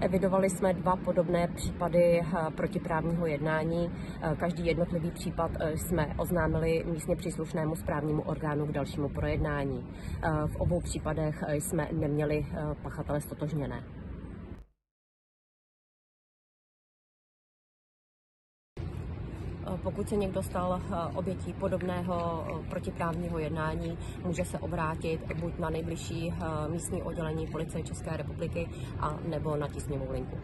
Evidovali jsme dva podobné případy protiprávního jednání. Každý jednotlivý případ jsme oznámili místně příslušnému správnímu orgánu k dalšímu projednání. V obou případech jsme neměli pachatele stotožněné. Pokud se někdo stal obětí podobného protiprávního jednání, může se obrátit buď na nejbližší místní oddělení policie České republiky a nebo na tísňovou linku.